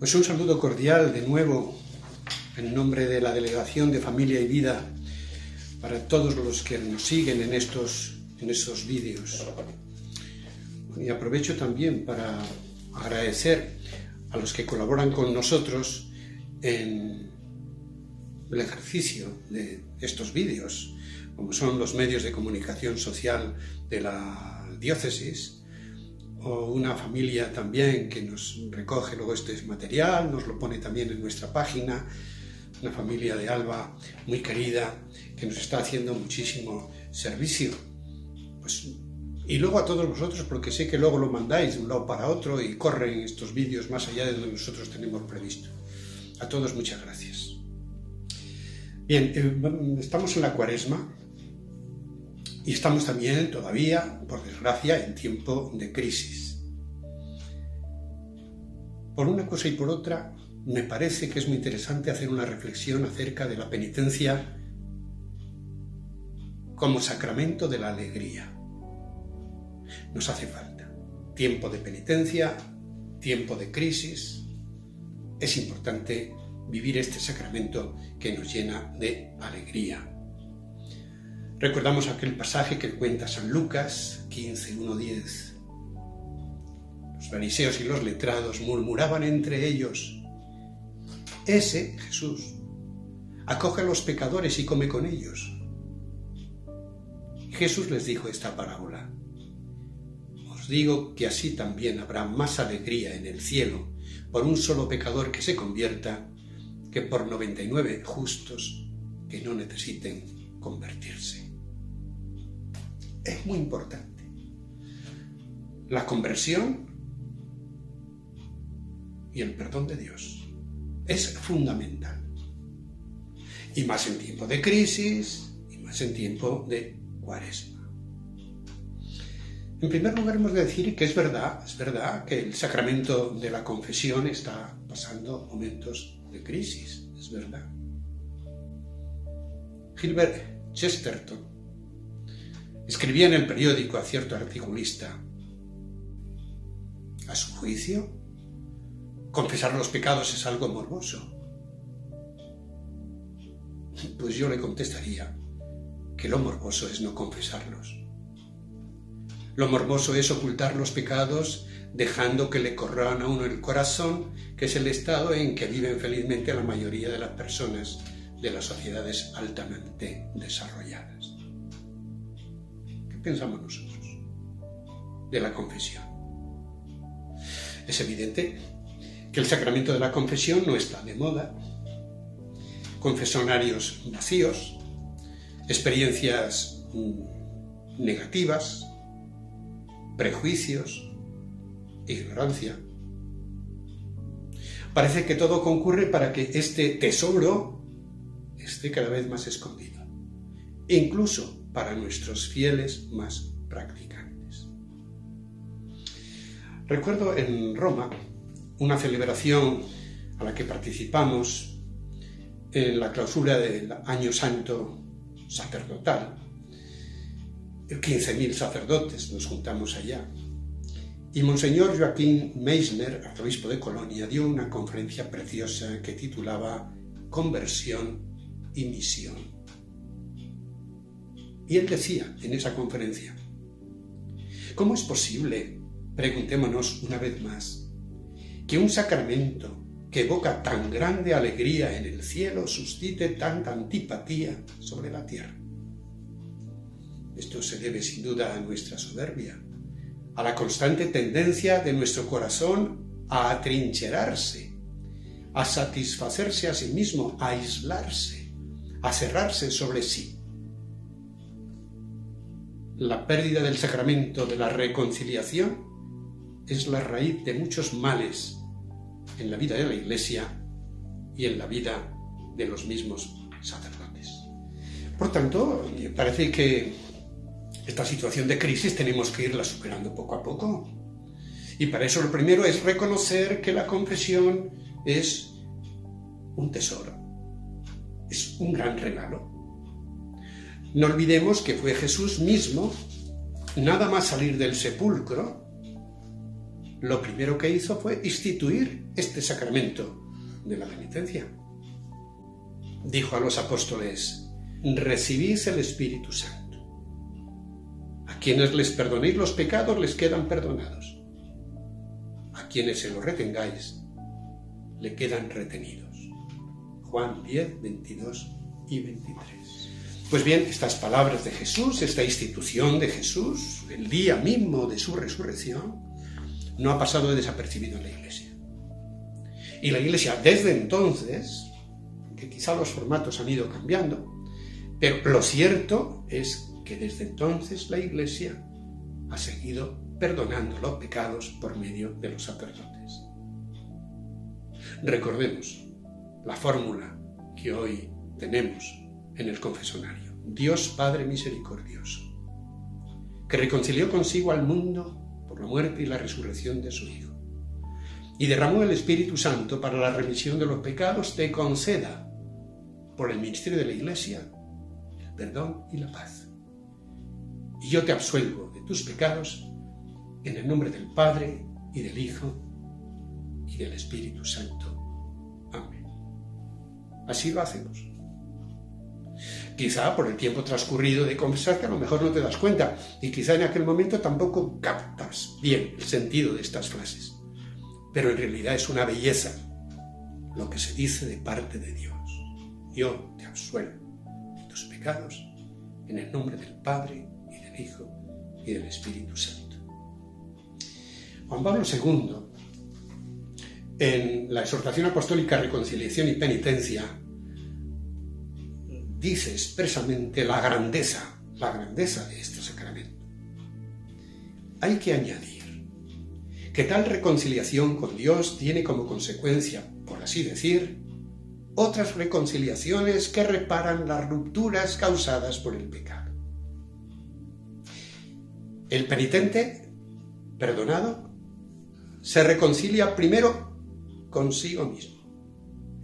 Pues un saludo cordial de nuevo en nombre de la Delegación de Familia y Vida para todos los que nos siguen en estos, en estos vídeos. Y aprovecho también para agradecer a los que colaboran con nosotros en el ejercicio de estos vídeos, como son los medios de comunicación social de la diócesis, o una familia también que nos recoge luego este material, nos lo pone también en nuestra página, una familia de Alba muy querida que nos está haciendo muchísimo servicio. Pues, y luego a todos vosotros, porque sé que luego lo mandáis de un lado para otro y corren estos vídeos más allá de donde nosotros tenemos previsto. A todos muchas gracias. Bien, eh, estamos en la cuaresma, y estamos también todavía, por desgracia, en tiempo de crisis. Por una cosa y por otra, me parece que es muy interesante hacer una reflexión acerca de la penitencia como sacramento de la alegría. Nos hace falta tiempo de penitencia, tiempo de crisis. Es importante vivir este sacramento que nos llena de alegría. Recordamos aquel pasaje que cuenta San Lucas 15, 1, 10. Los fariseos y los letrados murmuraban entre ellos, ese, Jesús, acoge a los pecadores y come con ellos. Jesús les dijo esta parábola. Os digo que así también habrá más alegría en el cielo por un solo pecador que se convierta que por 99 justos que no necesiten convertirse es muy importante. La conversión y el perdón de Dios es fundamental. Y más en tiempo de crisis y más en tiempo de cuaresma. En primer lugar, hemos de decir que es verdad, es verdad que el sacramento de la confesión está pasando momentos de crisis, es verdad. Gilbert Chesterton Escribía en el periódico a cierto articulista, a su juicio, confesar los pecados es algo morboso. Pues yo le contestaría que lo morboso es no confesarlos. Lo morboso es ocultar los pecados dejando que le corran a uno el corazón, que es el estado en que viven felizmente la mayoría de las personas de las sociedades altamente desarrolladas pensamos nosotros de la confesión? Es evidente que el sacramento de la confesión no está de moda. Confesonarios vacíos, experiencias mm, negativas, prejuicios, ignorancia. Parece que todo concurre para que este tesoro esté cada vez más escondido. E incluso para nuestros fieles más practicantes. Recuerdo en Roma una celebración a la que participamos en la clausura del Año Santo sacerdotal. 15.000 sacerdotes nos juntamos allá. Y Monseñor Joaquín Meisner, arzobispo de Colonia, dio una conferencia preciosa que titulaba Conversión y Misión. Y él decía en esa conferencia, ¿cómo es posible, preguntémonos una vez más, que un sacramento que evoca tan grande alegría en el cielo suscite tanta antipatía sobre la tierra? Esto se debe sin duda a nuestra soberbia, a la constante tendencia de nuestro corazón a atrincherarse, a satisfacerse a sí mismo, a aislarse, a cerrarse sobre sí la pérdida del sacramento de la reconciliación es la raíz de muchos males en la vida de la Iglesia y en la vida de los mismos sacerdotes. Por tanto, parece que esta situación de crisis tenemos que irla superando poco a poco. Y para eso lo primero es reconocer que la confesión es un tesoro, es un gran regalo no olvidemos que fue Jesús mismo, nada más salir del sepulcro, lo primero que hizo fue instituir este sacramento de la penitencia. Dijo a los apóstoles, recibís el Espíritu Santo. A quienes les perdonéis los pecados les quedan perdonados. A quienes se los retengáis le quedan retenidos. Juan 10, 22 y 23. Pues bien, estas palabras de Jesús, esta institución de Jesús, el día mismo de su resurrección, no ha pasado desapercibido en la Iglesia. Y la Iglesia desde entonces, que quizá los formatos han ido cambiando, pero lo cierto es que desde entonces la Iglesia ha seguido perdonando los pecados por medio de los sacerdotes. Recordemos la fórmula que hoy tenemos en el confesonario. Dios Padre misericordioso, que reconcilió consigo al mundo por la muerte y la resurrección de su Hijo, y derramó el Espíritu Santo para la remisión de los pecados, te conceda, por el ministerio de la Iglesia, el perdón y la paz. Y yo te absuelvo de tus pecados en el nombre del Padre y del Hijo y del Espíritu Santo. Amén. Así lo hacemos. Quizá por el tiempo transcurrido de confesarte a lo mejor no te das cuenta y quizá en aquel momento tampoco captas bien el sentido de estas frases. Pero en realidad es una belleza lo que se dice de parte de Dios. Yo te absuelvo de tus pecados en el nombre del Padre y del Hijo y del Espíritu Santo. Juan Pablo II, en la exhortación apostólica Reconciliación y Penitencia, dice expresamente la grandeza, la grandeza de este sacramento. Hay que añadir que tal reconciliación con Dios tiene como consecuencia, por así decir, otras reconciliaciones que reparan las rupturas causadas por el pecado. El penitente, perdonado, se reconcilia primero consigo mismo,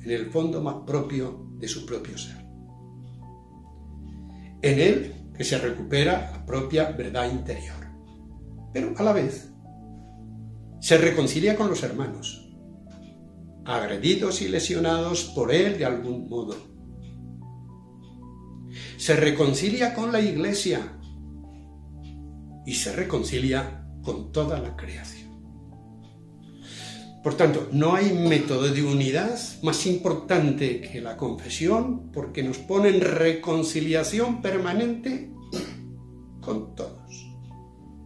en el fondo más propio de su propio ser en él que se recupera la propia verdad interior. Pero a la vez se reconcilia con los hermanos, agredidos y lesionados por él de algún modo. Se reconcilia con la iglesia y se reconcilia con toda la creación. Por tanto, no hay método de unidad más importante que la confesión porque nos pone en reconciliación permanente con todos,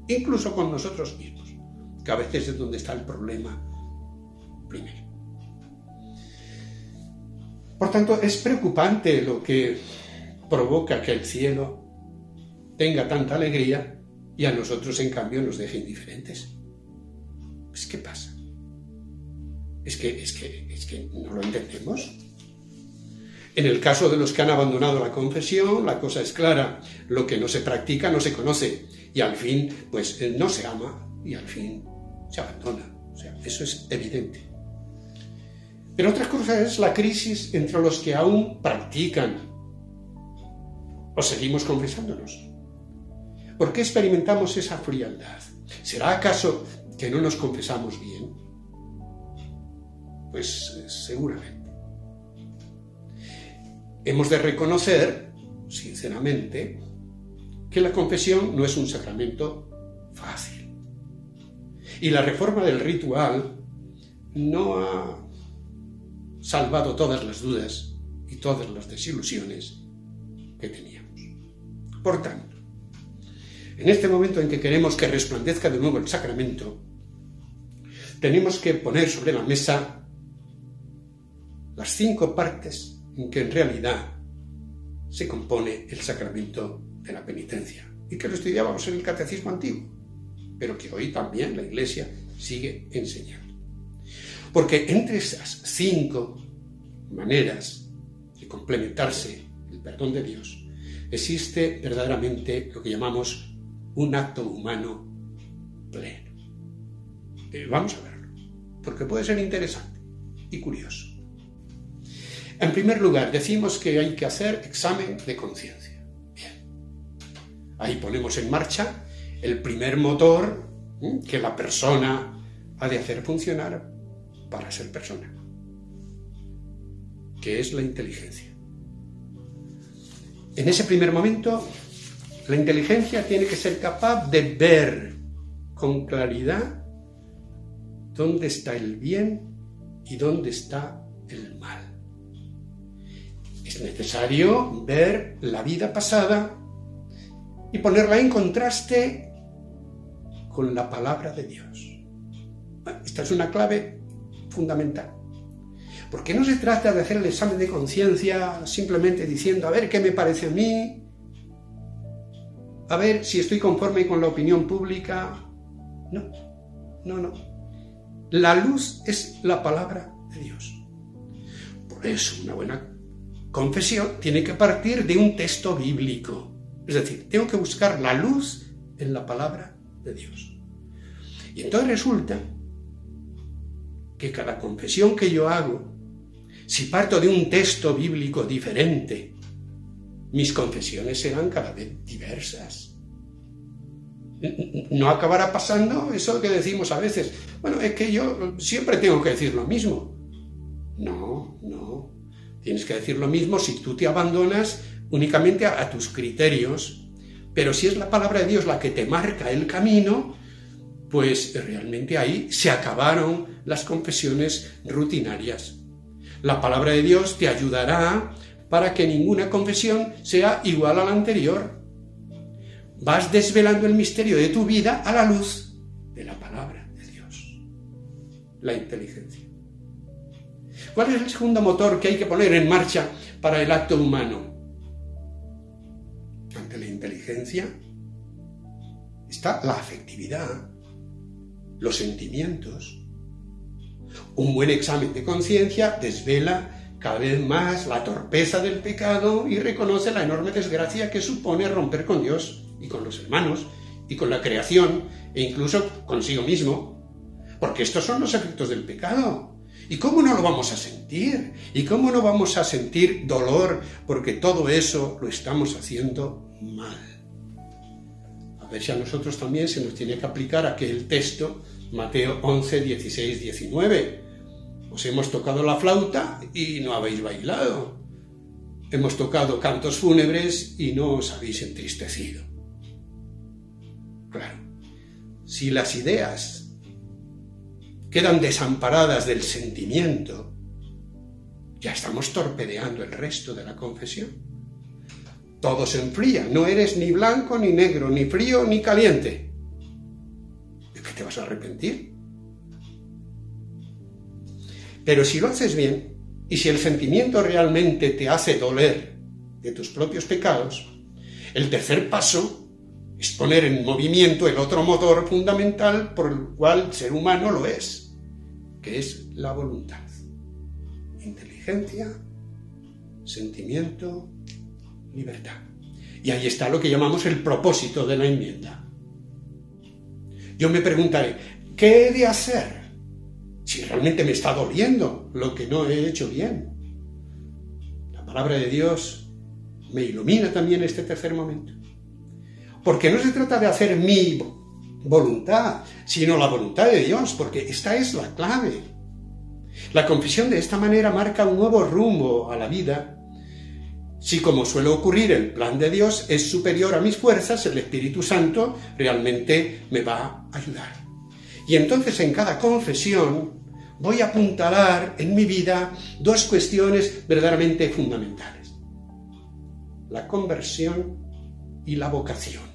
incluso con nosotros mismos, que a veces es donde está el problema primero. Por tanto, es preocupante lo que provoca que el cielo tenga tanta alegría y a nosotros en cambio nos deje indiferentes. ¿qué pasa? Es que, es que, es que no lo entendemos. En el caso de los que han abandonado la confesión, la cosa es clara. Lo que no se practica no se conoce. Y al fin, pues eh, no se ama y al fin se abandona. O sea, eso es evidente. Pero otra cosa es la crisis entre los que aún practican o seguimos confesándonos. ¿Por qué experimentamos esa frialdad? ¿Será acaso que no nos confesamos bien? Pues seguramente. Hemos de reconocer, sinceramente, que la confesión no es un sacramento fácil. Y la reforma del ritual no ha salvado todas las dudas y todas las desilusiones que teníamos. Por tanto, en este momento en que queremos que resplandezca de nuevo el sacramento, tenemos que poner sobre la mesa las cinco partes en que en realidad se compone el sacramento de la penitencia y que lo estudiábamos en el catecismo antiguo, pero que hoy también la Iglesia sigue enseñando. Porque entre esas cinco maneras de complementarse el perdón de Dios, existe verdaderamente lo que llamamos un acto humano pleno. Eh, vamos a verlo, porque puede ser interesante y curioso. En primer lugar, decimos que hay que hacer examen de conciencia. Bien. Ahí ponemos en marcha el primer motor que la persona ha de hacer funcionar para ser persona, que es la inteligencia. En ese primer momento, la inteligencia tiene que ser capaz de ver con claridad dónde está el bien y dónde está el mal. Es necesario ver la vida pasada y ponerla en contraste con la palabra de Dios. Esta es una clave fundamental. Porque no se trata de hacer el examen de conciencia simplemente diciendo, a ver qué me parece a mí, a ver si estoy conforme con la opinión pública. No, no, no. La luz es la palabra de Dios. Por eso una buena confesión tiene que partir de un texto bíblico. Es decir, tengo que buscar la luz en la palabra de Dios. Y entonces resulta que cada confesión que yo hago, si parto de un texto bíblico diferente, mis confesiones serán cada vez diversas. No acabará pasando eso que decimos a veces, bueno, es que yo siempre tengo que decir lo mismo. No, no. Tienes que decir lo mismo si tú te abandonas únicamente a, tus criterios, pero si es la palabra de Dios la que te marca el camino, pues realmente ahí se acabaron las confesiones rutinarias. La palabra de Dios te ayudará para que ninguna confesión sea igual a la anterior. Vas desvelando el misterio de tu vida a la luz de la palabra de Dios, la inteligencia. ¿Cuál es el segundo motor que hay que poner en marcha para el acto humano? Ante la inteligencia está la afectividad, los sentimientos. Un buen examen de conciencia desvela cada vez más la torpeza del pecado y reconoce la enorme desgracia que supone romper con Dios y con los hermanos y con la creación e incluso consigo mismo. Porque estos son los efectos del pecado. ¿Y cómo no lo vamos a sentir? ¿Y cómo no vamos a sentir dolor porque todo eso lo estamos haciendo mal? A ver si a nosotros también se nos tiene que aplicar aquel texto, Mateo 11, 16, 19. Os hemos tocado la flauta y no habéis bailado. Hemos tocado cantos fúnebres y no os habéis entristecido. Claro, si las ideas quedan desamparadas del sentimiento, ya estamos torpedeando el resto de la confesión todo se enfría. No eres ni blanco ni negro, ni frío ni caliente. ¿De qué te vas a arrepentir? Pero si lo haces bien, y si el sentimiento realmente te hace doler de tus propios pecados, el tercer paso es poner en movimiento el otro motor fundamental por el cual el ser humano lo es, que es la voluntad. Inteligencia, sentimiento, libertad. Y ahí está lo que llamamos el propósito de la enmienda. Yo me preguntaré, ¿qué he de hacer si realmente me está doliendo lo que no he hecho bien? La palabra de Dios me ilumina también este tercer momento. Porque no se trata de hacer mi voluntad, sino la voluntad de Dios, porque esta es la clave. La confesión de esta manera marca un nuevo rumbo a la vida si como suele ocurrir el plan de Dios es superior a mis fuerzas, el Espíritu Santo realmente me va a ayudar. Y entonces en cada confesión voy a apuntalar en mi vida dos cuestiones verdaderamente fundamentales. La conversión y la vocación.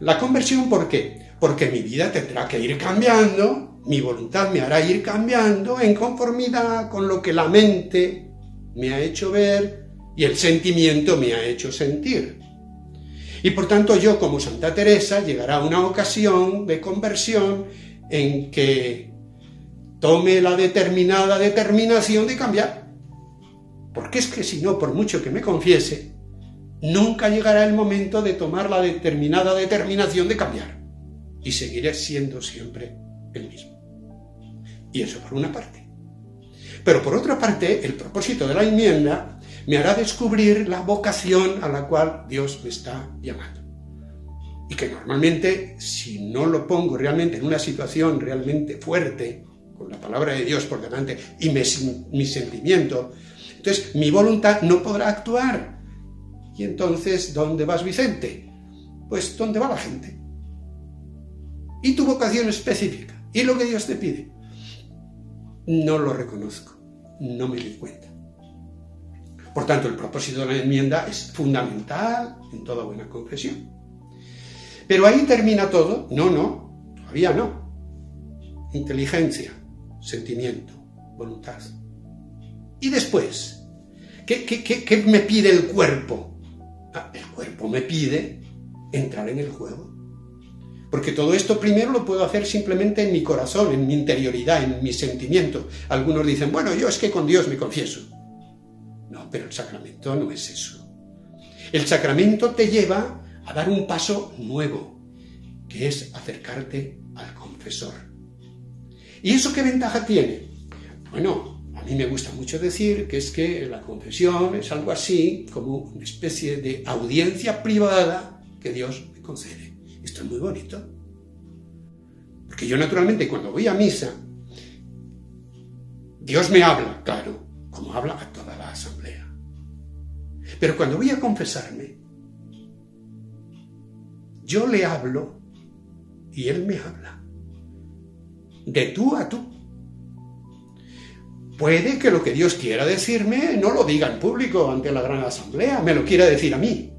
La conversión, ¿por qué? Porque mi vida tendrá que ir cambiando, mi voluntad me hará ir cambiando en conformidad con lo que la mente me ha hecho ver y el sentimiento me ha hecho sentir. Y por tanto yo como Santa Teresa llegará una ocasión de conversión en que tome la determinada determinación de cambiar. Porque es que si no, por mucho que me confiese, nunca llegará el momento de tomar la determinada determinación de cambiar. Y seguiré siendo siempre el mismo. Y eso por una parte. Pero por otra parte, el propósito de la enmienda me hará descubrir la vocación a la cual Dios me está llamando. y que normalmente si no lo pongo realmente en una situación realmente fuerte, con la palabra de Dios por delante y mi sentimiento, entonces mi voluntad no podrá actuar. Y entonces, ¿dónde vas Vicente? Pues ¿dónde va la gente? Y tu vocación específica, y lo que Dios te pide. No lo reconozco, no me doy cuenta. Por tanto, el propósito de la enmienda es fundamental en toda buena confesión. Pero ahí termina todo. No, no, todavía no. Inteligencia, sentimiento, voluntad. Y después, ¿qué, me pide el cuerpo? Ah, el cuerpo me pide entrar en el juego. Porque todo esto primero lo puedo hacer simplemente en mi corazón, en mi interioridad, en mi sentimiento. Algunos dicen, bueno, yo es que con Dios me confieso. No, pero el sacramento no es eso. El sacramento te lleva a dar un paso nuevo, que es acercarte al confesor. ¿Y eso qué ventaja tiene? Bueno, a mí me gusta mucho decir que es que la confesión es algo así como una especie de audiencia privada que Dios me concede. Esto es muy bonito. Porque yo naturalmente cuando voy a misa, Dios me habla, claro, como habla a toda la asamblea. Pero cuando voy a confesarme, yo le hablo y Él me habla. De tú a tú. Puede que lo que Dios quiera decirme no lo diga en público ante la gran asamblea, me lo quiera decir a mí.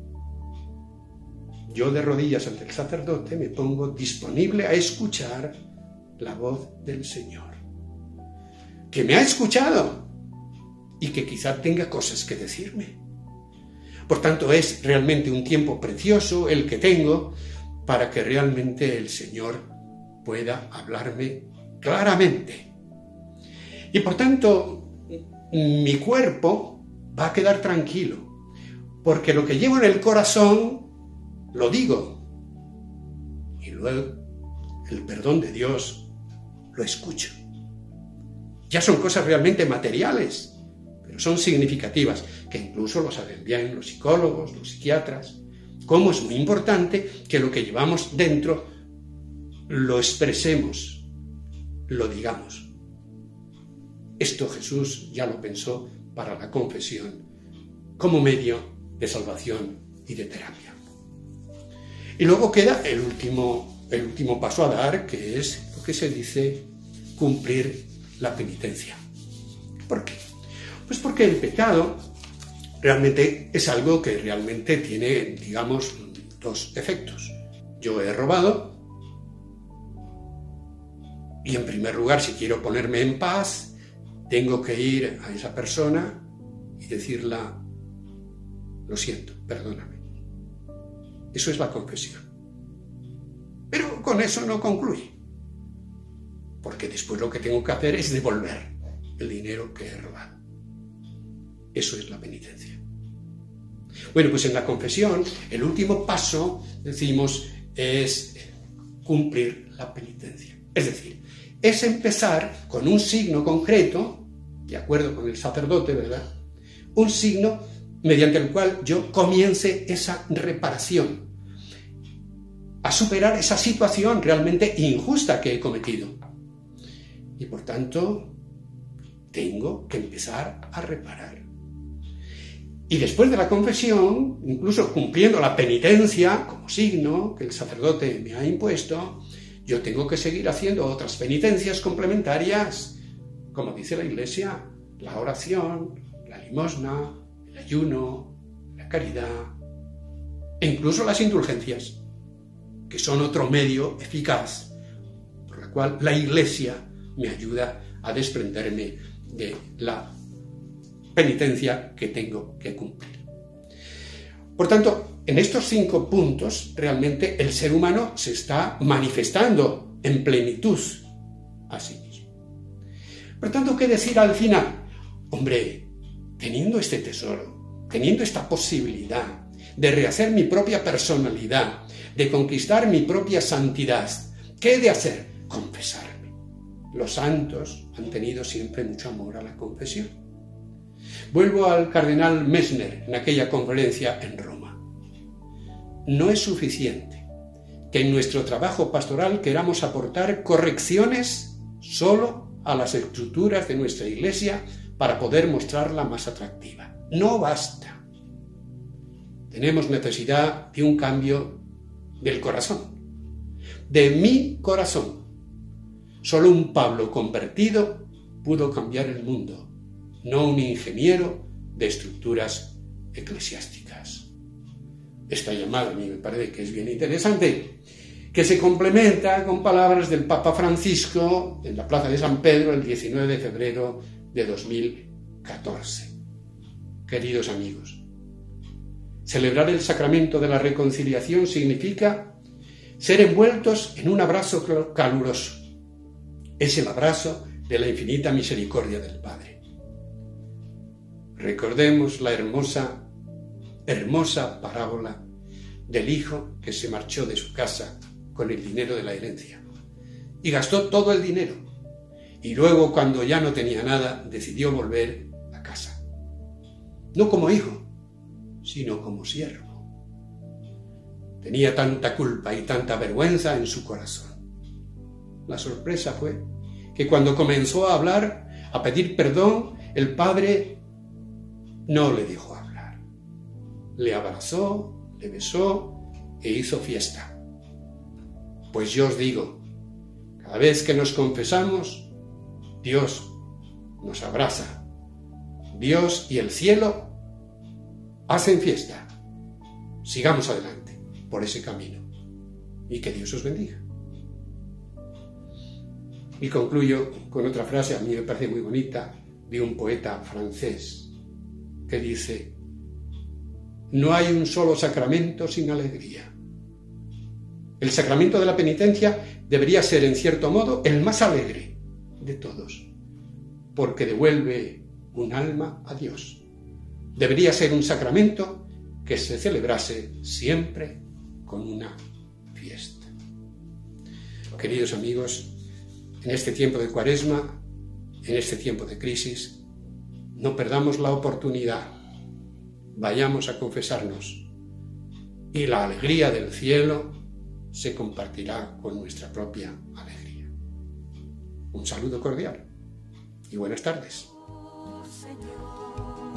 Yo de rodillas ante el sacerdote me pongo disponible a escuchar la voz del Señor, que me ha escuchado y que quizá tenga cosas que decirme. Por tanto, es realmente un tiempo precioso el que tengo para que realmente el Señor pueda hablarme claramente. Y por tanto, mi cuerpo va a quedar tranquilo, porque lo que llevo en el corazón, lo digo. Y luego, el perdón de Dios, lo escucho. Ya son cosas realmente materiales pero son significativas, que incluso lo saben bien los psicólogos, los psiquiatras, cómo es muy importante que lo que llevamos dentro lo expresemos, lo digamos. Esto Jesús ya lo pensó para la confesión como medio de salvación y de terapia. Y luego queda el último, el último paso a dar, que es lo que se dice cumplir la penitencia. ¿Por qué? Pues porque el pecado realmente es algo que realmente tiene, digamos, dos efectos. Yo he robado y en primer lugar, si quiero ponerme en paz, tengo que ir a esa persona y decirla, lo siento, perdóname. Eso es la confesión. Pero con eso no concluye, porque después lo que tengo que hacer es devolver el dinero que he robado. Eso es la penitencia. Bueno, pues en la confesión, el último paso, decimos, es cumplir la penitencia. Es decir, es empezar con un signo concreto, de acuerdo con el sacerdote, ¿verdad? Un signo mediante el cual yo comience esa reparación, a superar esa situación realmente injusta que he cometido. Y por tanto, tengo que empezar a reparar. Y después de la confesión, incluso cumpliendo la penitencia como signo que el sacerdote me ha impuesto, yo tengo que seguir haciendo otras penitencias complementarias, como dice la Iglesia, la oración, la limosna, el ayuno, la caridad, e incluso las indulgencias, que son otro medio eficaz por el cual la Iglesia me ayuda a desprenderme de la penitencia que tengo que cumplir. Por tanto, en estos cinco puntos realmente el ser humano se está manifestando en plenitud a sí mismo. Por tanto, ¿qué decir al final? Hombre, teniendo este tesoro, teniendo esta posibilidad de rehacer mi propia personalidad, de conquistar mi propia santidad, ¿qué he de hacer? Confesarme. Los santos han tenido siempre mucho amor a la confesión. Vuelvo al cardenal Messner en aquella conferencia en Roma. No es suficiente que en nuestro trabajo pastoral queramos aportar correcciones solo a las estructuras de nuestra iglesia para poder mostrarla más atractiva. No basta. Tenemos necesidad de un cambio del corazón, de mi corazón. Solo un Pablo convertido pudo cambiar el mundo, no un ingeniero de estructuras eclesiásticas. Esta llamada a mí me parece que es bien interesante, que se complementa con palabras del Papa Francisco en la Plaza de San Pedro el 19 de febrero de 2014. Queridos amigos, celebrar el sacramento de la reconciliación significa ser envueltos en un abrazo caluroso. Es el abrazo de la infinita misericordia del Padre. Recordemos la hermosa, hermosa parábola del hijo que se marchó de su casa con el dinero de la herencia y gastó todo el dinero y luego cuando ya no tenía nada decidió volver a casa. No como hijo, sino como siervo. Tenía tanta culpa y tanta vergüenza en su corazón. La sorpresa fue que cuando comenzó a hablar, a pedir perdón, el padre no le dijo hablar. Le abrazó, le besó e hizo fiesta. Pues yo os digo, cada vez que nos confesamos, Dios nos abraza. Dios y el cielo hacen fiesta. Sigamos adelante por ese camino. Y que Dios os bendiga. Y concluyo con otra frase, a mí me parece muy bonita, de un poeta francés que dice, no hay un solo sacramento sin alegría. El sacramento de la penitencia debería ser, en cierto modo, el más alegre de todos, porque devuelve un alma a Dios. Debería ser un sacramento que se celebrase siempre con una fiesta. Queridos amigos, en este tiempo de cuaresma, en este tiempo de crisis, no perdamos la oportunidad. Vayamos a confesarnos y la alegría del cielo se compartirá con nuestra propia alegría. Un saludo cordial y buenas tardes. Señor,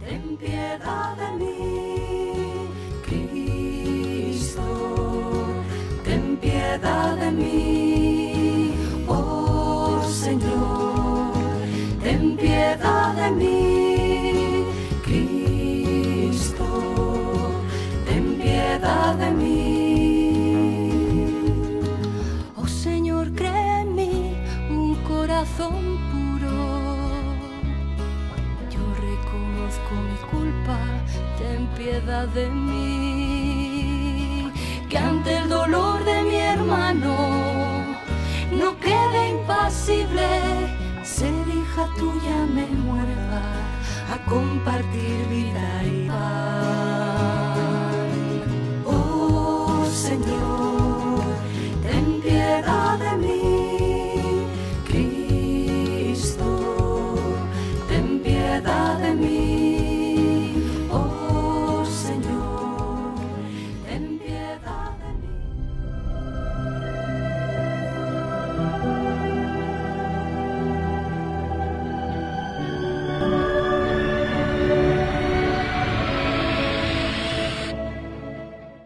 ten piedad de mí, Cristo, ten piedad de mí, oh Señor, ten piedad de mí, Cristo, ten piedad de mí. ten piedad de mí. Que ante el dolor de mi hermano no quede impasible, ser hija tuya me mueva a compartir vida y paz. Oh Señor.